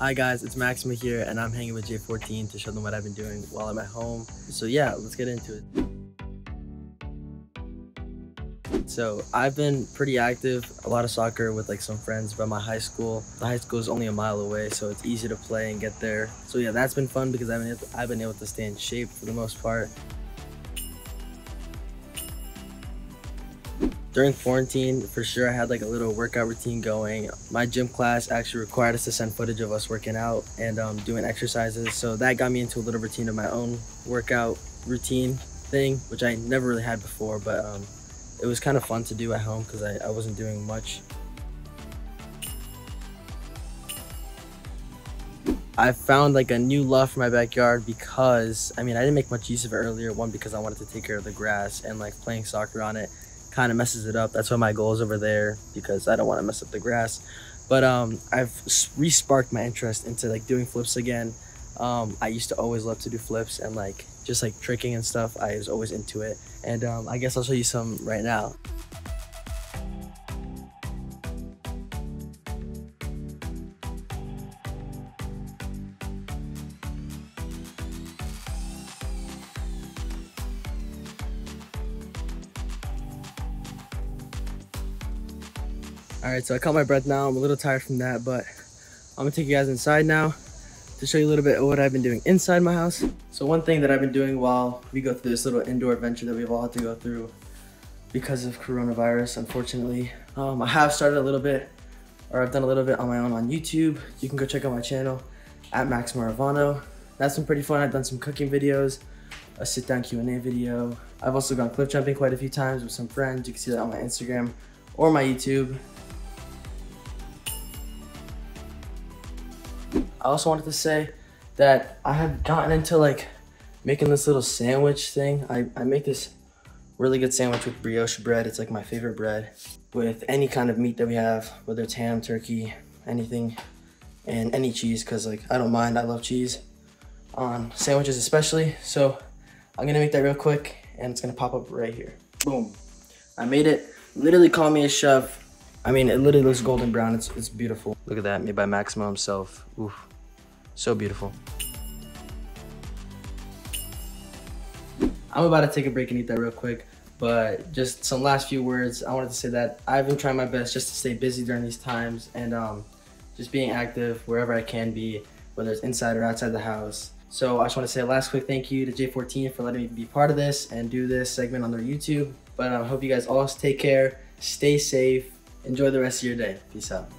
Hi guys, it's Maximo here and I'm hanging with J14 to show them what I've been doing while I'm at home. So yeah, let's get into it. So I've been pretty active, a lot of soccer with like some friends by my high school. The high school is only a mile away, so it's easy to play and get there. So yeah, that's been fun because I've been, I've been able to stay in shape for the most part. During quarantine, for sure, I had like a little workout routine going. My gym class actually required us to send footage of us working out and um, doing exercises. So that got me into a little routine of my own workout routine thing, which I never really had before, but um, it was kind of fun to do at home because I, I wasn't doing much. I found like a new love for my backyard because I mean I didn't make much use of it earlier. One because I wanted to take care of the grass and like playing soccer on it kind of messes it up. That's why my goal is over there because I don't want to mess up the grass. But um, I've re-sparked my interest into like doing flips again. Um, I used to always love to do flips and like just like tricking and stuff. I was always into it. And um, I guess I'll show you some right now. All right, so I caught my breath now. I'm a little tired from that, but I'm gonna take you guys inside now to show you a little bit of what I've been doing inside my house. So one thing that I've been doing while we go through this little indoor adventure that we've all had to go through because of coronavirus, unfortunately, um, I have started a little bit, or I've done a little bit on my own on YouTube. You can go check out my channel at Maximo Rivano. That's been pretty fun. I've done some cooking videos, a sit down Q&A video. I've also gone cliff jumping quite a few times with some friends. You can see that on my Instagram or my YouTube. I also wanted to say that I have gotten into like making this little sandwich thing. I, I make this really good sandwich with brioche bread. It's like my favorite bread with any kind of meat that we have, whether it's ham, turkey, anything, and any cheese because like I don't mind. I love cheese on sandwiches especially. So I'm gonna make that real quick and it's gonna pop up right here. Boom. I made it. Literally call me a chef. I mean, it literally looks golden brown. It's, it's beautiful. Look at that, made by Maximo himself. Oof. So beautiful. I'm about to take a break and eat that real quick, but just some last few words. I wanted to say that I've been trying my best just to stay busy during these times and um, just being active wherever I can be, whether it's inside or outside the house. So I just want to say a last quick thank you to J14 for letting me be part of this and do this segment on their YouTube. But I hope you guys all take care, stay safe, enjoy the rest of your day. Peace out.